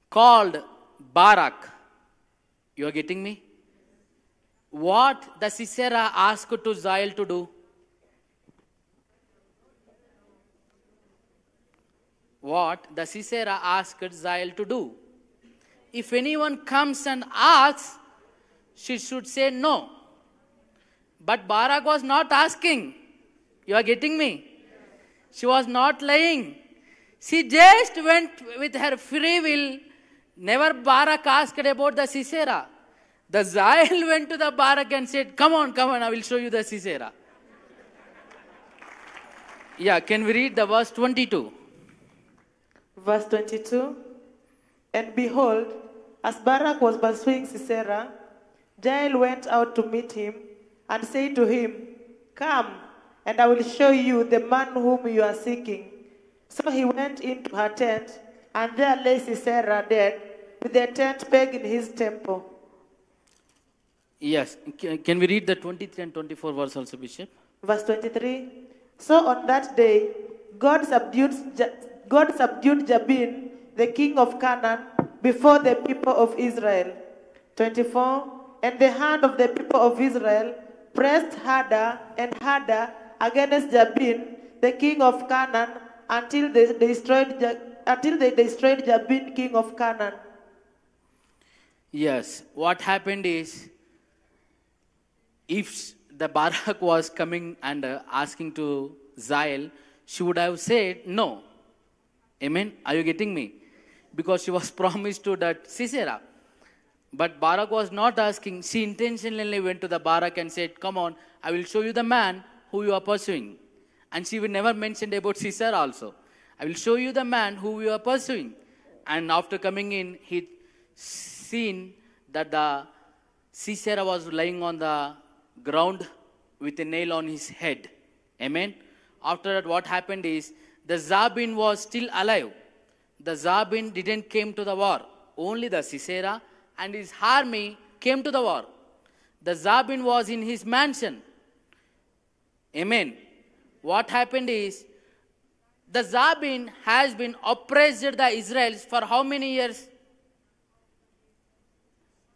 Speaker 1: called Barak. You are getting me? What the Sisera asked to Jael to do? What the Sisera asked Jael to do? If anyone comes and asks, she should say no. But Barak was not asking. You are getting me? She was not lying. She just went with her free will. Never Barak asked about the Sisera. The Jael went to the Barak and said, Come on, come on, I will show you the Sisera. Yeah, can we read the verse 22?
Speaker 2: Verse 22 And behold, as Barak was pursuing Sisera, Jael went out to meet him and said to him, Come, and I will show you the man whom you are seeking. So he went into her tent, and there lay Sisera dead, with the tent peg in his temple.
Speaker 1: Yes, can we read the 23 and 24 verse also, Bishop?
Speaker 2: Verse 23 So on that day, God subdued, God subdued Jabin, the king of Canaan, before the people of Israel. 24 And the hand of the people of Israel pressed harder and harder against Jabin, the king of Canaan, until they destroyed, until they destroyed Jabin, king of Canaan.
Speaker 1: Yes, what happened is if the Barak was coming and uh, asking to Zael, she would have said no. Amen. Are you getting me? Because she was promised to that Sisera. But Barak was not asking. She intentionally went to the Barak and said, Come on, I will show you the man who you are pursuing. And she never mentioned about Sisera also. I will show you the man who you are pursuing. And after coming in, he seen that the Sisera was lying on the ground with a nail on his head. Amen. After that, what happened is the Zabin was still alive. The Zabin didn't came to the war. Only the Sisera and his army came to the war. The Zabin was in his mansion. Amen. What happened is the Zabin has been oppressed the Israelites for how many years?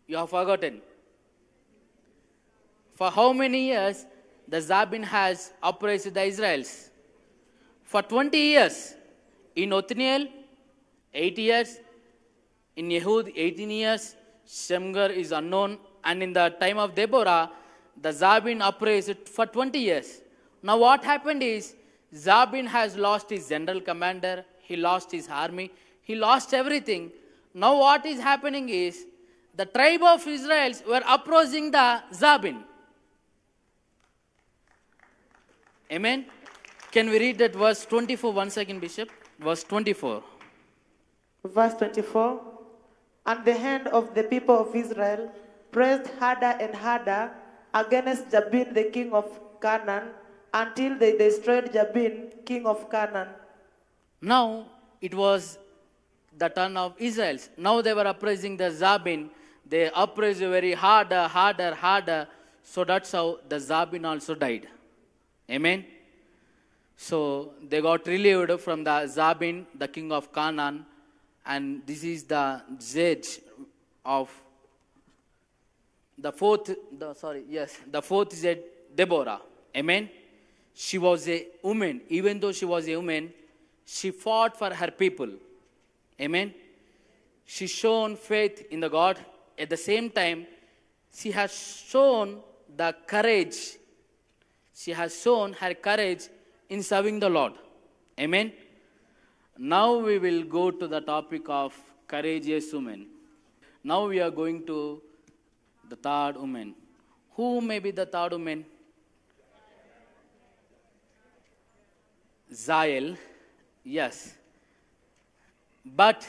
Speaker 1: You have forgotten. For how many years the Zabin has oppressed the Israelites? For 20 years. In Othniel, 8 years. In Yehud, 18 years. Shemgar is unknown. And in the time of Deborah, the Zabin oppressed for 20 years. Now what happened is, Zabin has lost his general commander, he lost his army, he lost everything. Now what is happening is, the tribe of Israelites were approaching the Zabin. Amen. Can we read that verse 24 one second, Bishop? Verse 24.
Speaker 2: Verse 24 And the hand of the people of Israel pressed harder and harder against Jabin, the king of Canaan, until they destroyed Jabin, king of Canaan.
Speaker 1: Now it was the turn of Israelites. Now they were oppressing the Zabin. They oppressed very harder, harder, harder. So that's how the Zabin also died. Amen. So they got relieved from the Zabin, the king of Canaan, and this is the judge of the fourth. The, sorry, yes, the fourth is Deborah. Amen. She was a woman. Even though she was a woman, she fought for her people. Amen. She shown faith in the God. At the same time, she has shown the courage. She has shown her courage in serving the Lord. Amen. Now we will go to the topic of courageous women. Now we are going to the third woman. Who may be the third woman? Zael, yes. But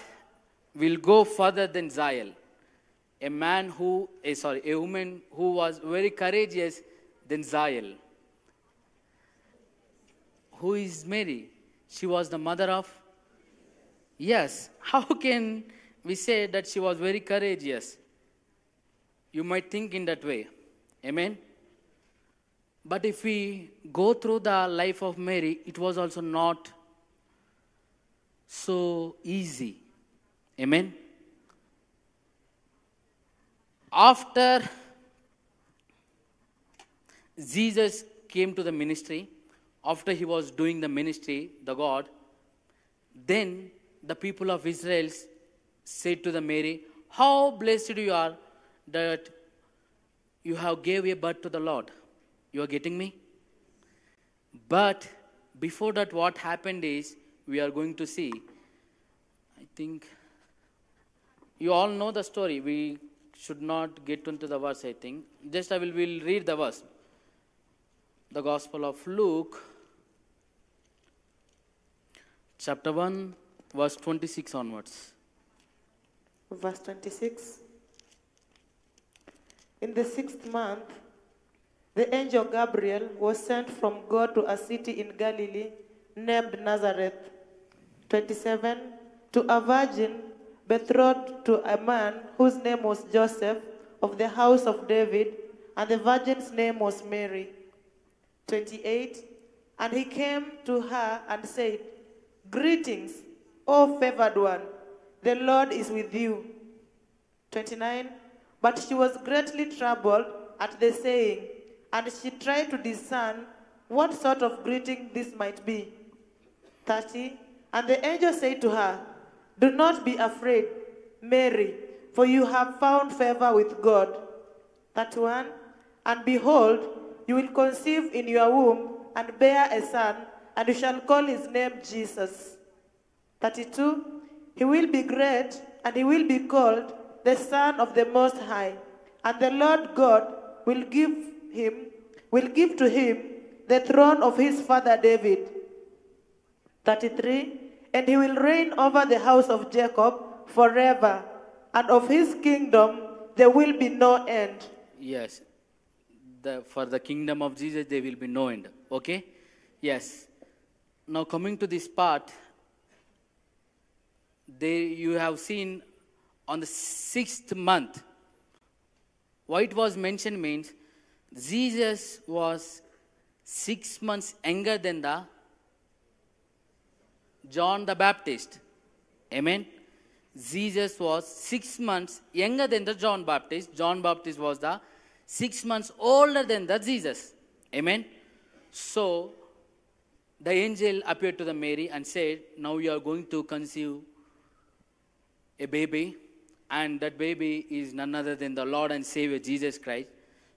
Speaker 1: we'll go further than Zael. A man who, eh, sorry, a woman who was very courageous than Zael. Who is Mary? She was the mother of. Yes. How can we say that she was very courageous? You might think in that way. Amen. But if we go through the life of Mary, it was also not so easy. Amen. After Jesus came to the ministry, after he was doing the ministry, the God, then the people of Israel said to the Mary, How blessed you are that you have gave a birth to the Lord. You are getting me? But before that, what happened is we are going to see. I think you all know the story. We should not get into the verse, I think. Just I will will read the verse. The Gospel of Luke, chapter 1, verse 26 onwards.
Speaker 2: Verse 26 In the sixth month, the angel Gabriel was sent from God to a city in Galilee named Nazareth. 27 To a virgin betrothed to a man whose name was Joseph of the house of David, and the virgin's name was Mary. 28 And he came to her and said, Greetings, O favored one, the Lord is with you. 29 But she was greatly troubled at the saying, and she tried to discern what sort of greeting this might be. 30 And the angel said to her, Do not be afraid, Mary, for you have found favor with God. 31 And behold, you will conceive in your womb and bear a son, and you shall call his name Jesus. 32 He will be great, and he will be called the Son of the Most High, and the Lord God will give him will give to him the throne of his father David. 33 And he will reign over the house of Jacob forever, and of his kingdom there will be no end.
Speaker 1: Yes. The, for the kingdom of Jesus, there will be no end. Okay? Yes. Now, coming to this part, they, you have seen on the sixth month, why it was mentioned means Jesus was six months younger than the John the Baptist. Amen. Jesus was six months younger than the John Baptist. John Baptist was the six months older than the Jesus. Amen. So the angel appeared to the Mary and said, Now you are going to conceive a baby, and that baby is none other than the Lord and Savior Jesus Christ.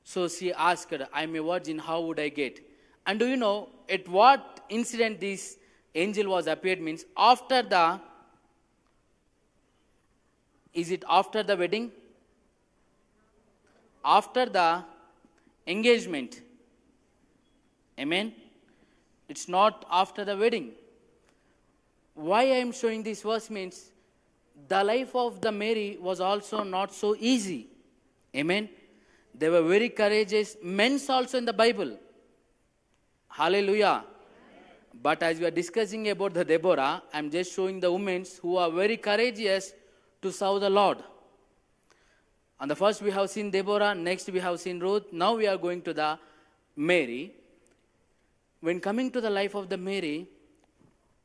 Speaker 1: So she asked, I'm a virgin, how would I get? And do you know at what incident this angel was appeared means after the is it after the wedding? After the engagement. Amen. It's not after the wedding. Why I am showing this verse means the life of the Mary was also not so easy. Amen. They were very courageous men also in the Bible. Hallelujah. But as we are discussing about the Deborah, I'm just showing the women who are very courageous to serve the Lord. On the first we have seen Deborah, next we have seen Ruth, now we are going to the Mary. When coming to the life of the Mary,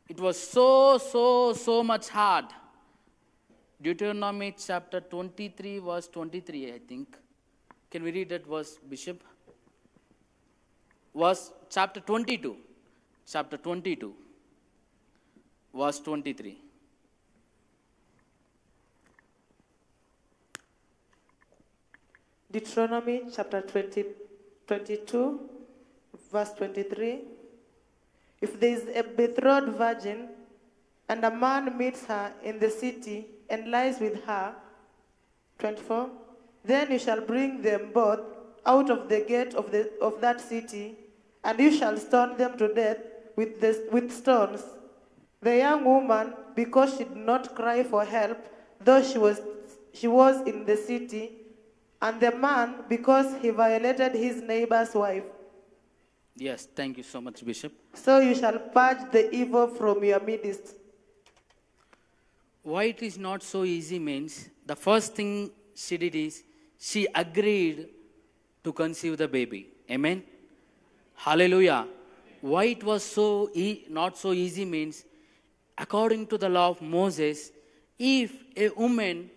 Speaker 1: it was so, so, so much hard. Deuteronomy chapter 23, verse 23, I think. Can we read that verse, Bishop? Verse chapter 22. Chapter 22, verse 23.
Speaker 2: Deuteronomy chapter 20, 22, verse 23. If there is a betrothed virgin, and a man meets her in the city and lies with her, 24, then you shall bring them both out of the gate of, the, of that city, and you shall stone them to death with, the, with stones. The young woman, because she did not cry for help, though she was, she was in the city, and the man, because he violated his neighbor's wife.
Speaker 1: Yes, thank you so much, Bishop.
Speaker 2: So you shall purge the evil from your midst.
Speaker 1: Why it is not so easy means the first thing she did is she agreed to conceive the baby. Amen. Hallelujah. Why it was so e- not so easy means according to the law of Moses, if a woman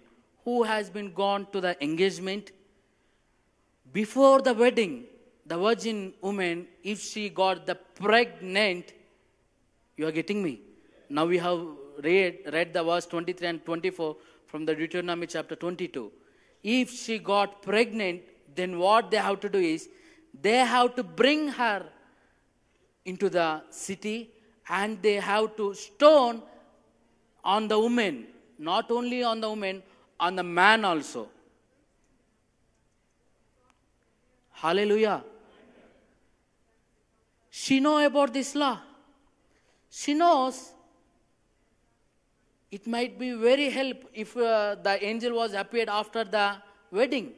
Speaker 1: who has been gone to the engagement before the wedding, the virgin woman, if she got the pregnant, you are getting me. Now we have read, read the verse 23 and 24 from the Deuteronomy chapter 22. If she got pregnant, then what they have to do is they have to bring her into the city and they have to stone on the woman, not only on the woman, on the man also. Hallelujah. She know about this law. She knows it might be very help if uh, the angel was appeared after the wedding.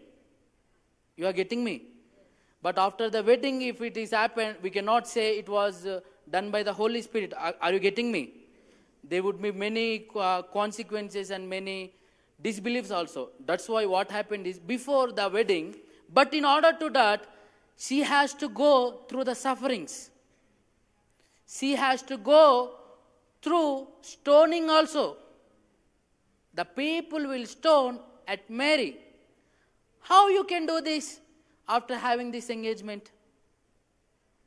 Speaker 1: You are getting me? But after the wedding, if it is happened, we cannot say it was uh, done by the Holy Spirit. Are, are, you getting me? There would be many uh, consequences and many disbeliefs also. That's why what happened is before the wedding, but in order to that, she has to go through the sufferings. She has to go through stoning also. The people will stone at Mary. How you can do this after having this engagement?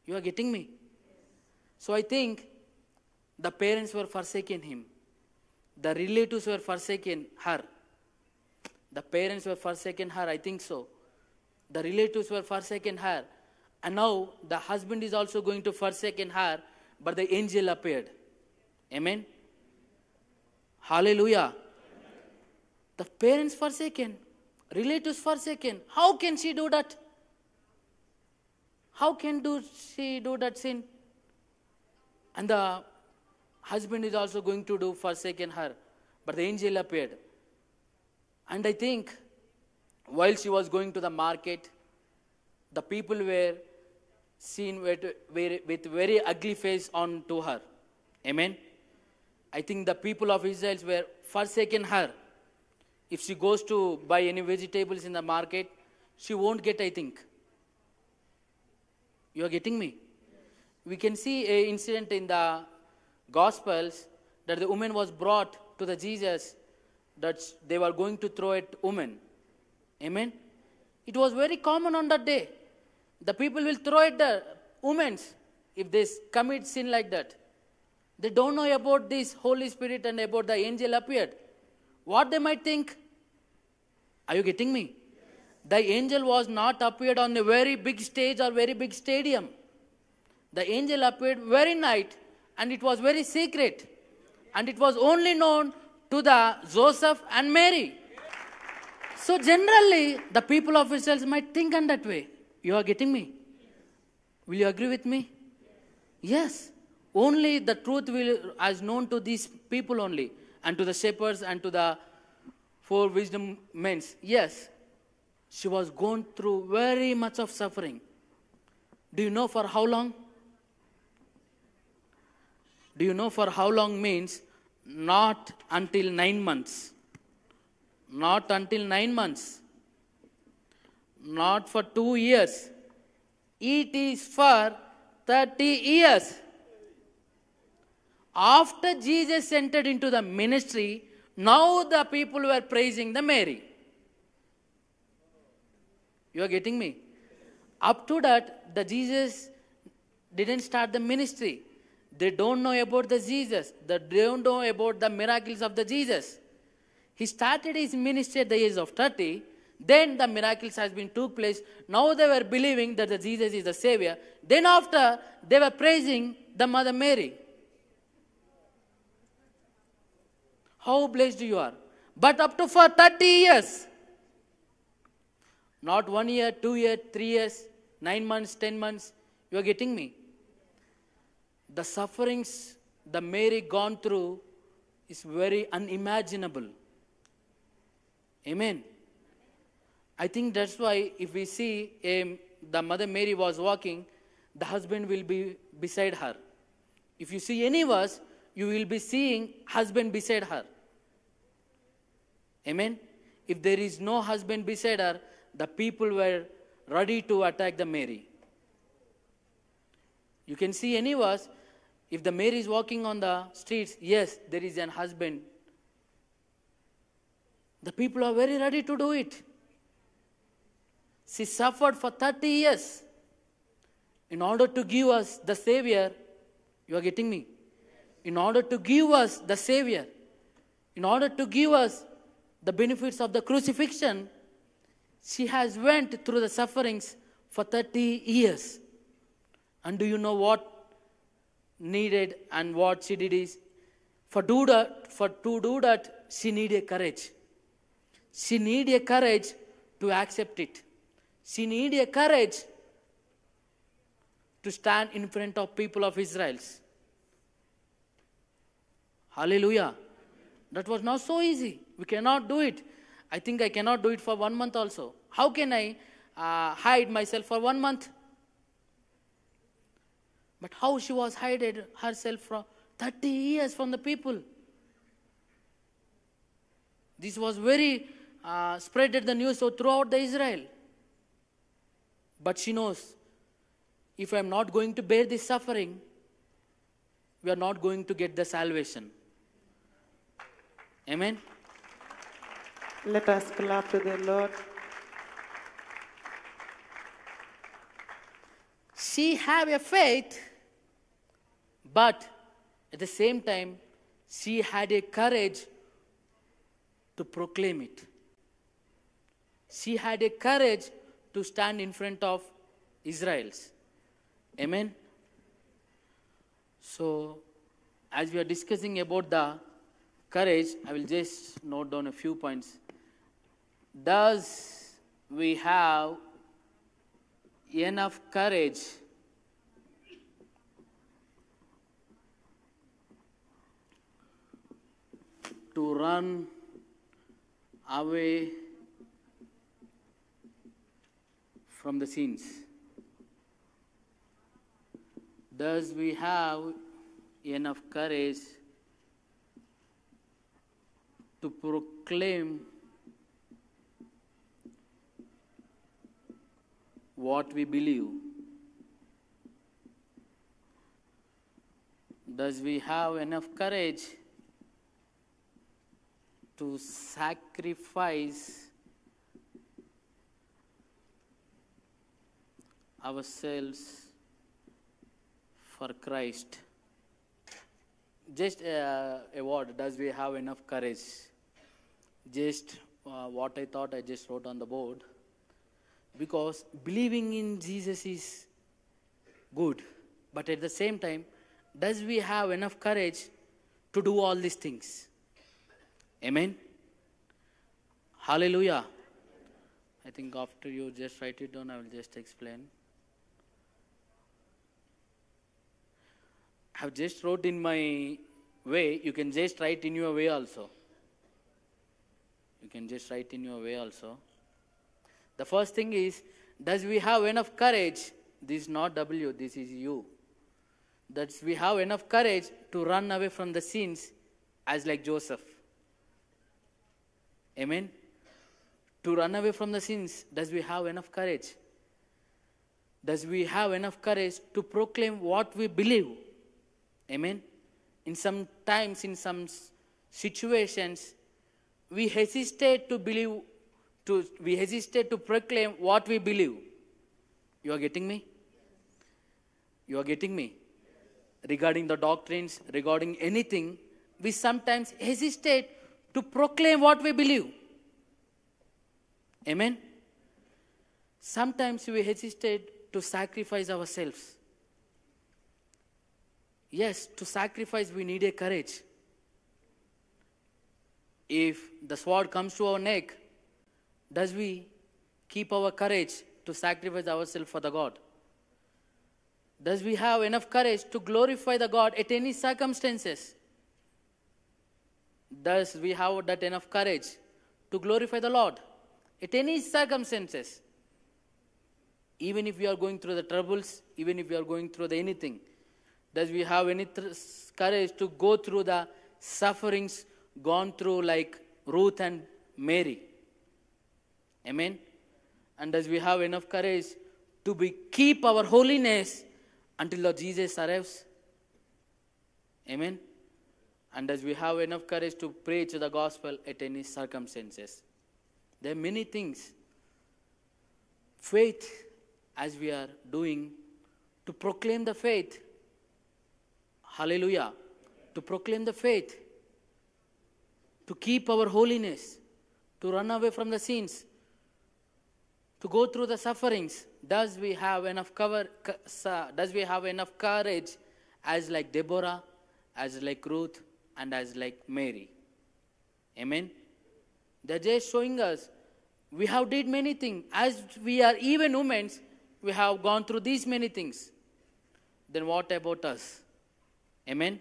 Speaker 1: You are getting me? So I think the parents were forsaken him. The relatives were forsaken her. The parents were forsaken her, I think so. The relatives were forsaken her. And now the husband is also going to forsaken her, but the angel appeared. Amen. Hallelujah. The parents forsaken, relatives forsaken. How can she do that? How can do she do that sin? And the husband is also going to do forsaken her. But the angel appeared. And I think while she was going to the market, the people were seen with, with, very ugly face on to her. Amen. I think the people of Israel were forsaken her. If she goes to buy any vegetables in the market, she won't get, I think. You are getting me? We can see a incident in the Gospels that the woman was brought to the Jesus that they were going to throw at woman. Amen. It was very common on that day. The people will throw at the women if they commit sin like that. They don't know about this Holy Spirit and about the angel appeared. What they might think? Are you getting me? The angel was not appeared on a very big stage or very big stadium. The angel appeared very night and it was very secret. And it was only known to the Joseph and Mary. So generally, the people of Israel might think in that way. You are getting me? Will you agree with me? Yes. Only the truth will as known to these people only, and to the shepherds and to the four wisdom men. Yes. She was going through very much of suffering. Do you know for how long? Do you know for how long means? Not until nine months. Not until nine months. Not for two years. It is for 30 years. After Jesus entered into the ministry, now the people were praising the Mary. You are getting me? Up to that, the Jesus didn't start the ministry. They don't know about the Jesus. They don't know about the miracles of the Jesus. He started his ministry at the age of 30. Then the miracles has been took place. Now they were believing that the Jesus is the Savior. Then after they were praising the Mother Mary. How blessed you are. But up to for 30 years. Not one year, two years, three years, nine months, ten months. You are getting me? The sufferings the Mary gone through is very unimaginable. Amen. I think that's why if we see um, the Mother Mary was walking, the husband will be beside her. If you see any of us, you will be seeing husband beside her. Amen. If there is no husband beside her, the people were ready to attack the Mary. You can see any of us, if the Mary is walking on the streets, yes, there is an husband. The people are very ready to do it. She suffered for 30 years in order to give us the Savior. You are getting me? In order to give us the Savior, in order to give us the benefits of the crucifixion, she has went through the sufferings for 30 years. And do you know what needed and what she did is for do that for to do that she needed courage. She needed courage to accept it. She needed courage to stand in front of people of Israel's. Hallelujah. That was not so easy. We cannot do it. I think I cannot do it for one month also. How can I uh, hide myself for one month? But how she was hided herself for 30 years from the people. This was very uh, spreaded the news throughout the Israel. But she knows if I am not going to bear this suffering, we are not going to get the salvation. Amen.
Speaker 2: Let us clap to the Lord.
Speaker 1: She have a faith, but at the same time, she had a courage to proclaim it. She had a courage to stand in front of Israel's. Amen. So, as we are discussing about the courage, I will just note down a few points. Does we have enough courage to run away from the sins? Does we have enough courage to proclaim what we believe? Does we have enough courage to sacrifice ourselves for Christ? Just uh, a word, does we have enough courage? Just uh, what I thought I just wrote on the board. Because believing in Jesus is good, but at the same time, does we have enough courage to do all these things? Amen. Hallelujah. I think after you just write it down, I will just explain. Have just wrote in my way. You can just write in your way also. You can just write in your way also. The first thing is, does we have enough courage? This is not W, this is you. That we have enough courage to run away from the sins as like Joseph. Amen. To run away from the sins, does we have enough courage? Does we have enough courage to proclaim what we believe? Amen. In some times, in some situations, we hesitate to believe, to we hesitate to proclaim what we believe. You are getting me? You are getting me? Regarding the doctrines, regarding anything, we sometimes hesitate to proclaim what we believe. Amen? Sometimes we hesitate to sacrifice ourselves. Yes, to sacrifice we need a courage. If the sword comes to our neck, does we keep our courage to sacrifice ourselves for the God? Does we have enough courage to glorify the God at any circumstances? Does we have that enough courage to glorify the Lord at any circumstances? Even if we are going through the troubles, even if we are going through the anything, does we have any th- courage to go through the sufferings gone through like Ruth and Mary? Amen. And does we have enough courage to be keep our holiness until Lord Jesus arrives? Amen. And does we have enough courage to preach the gospel at any circumstances? There are many things. Faith, as we are doing, to proclaim the faith. Hallelujah. To proclaim the faith. To keep our holiness. To run away from the sins. To go through the sufferings. Does we have enough cover? Does we have enough courage, as like Deborah, as like Ruth, and as like Mary? Amen. They're just showing us we have did many things. As we are even women, we have gone through these many things. Then what about us? Amen.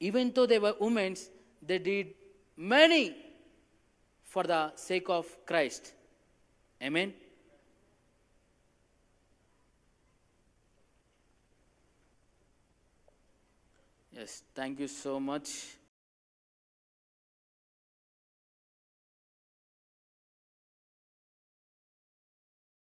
Speaker 1: Even though they were women, they did many for the sake of Christ. Amen. Yes, thank you so much.